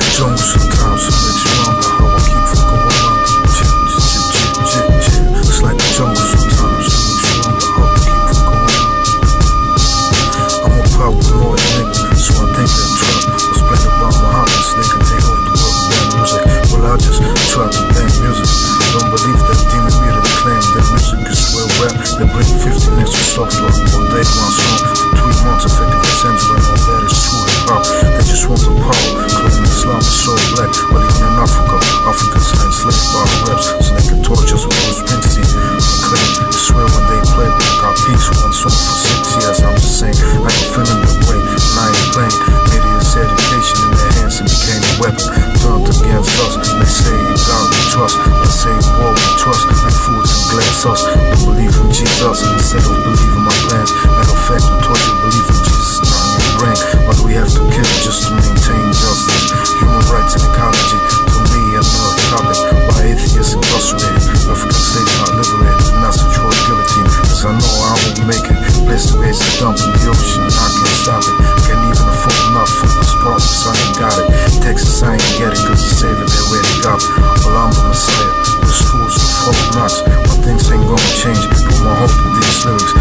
Jones Council. lose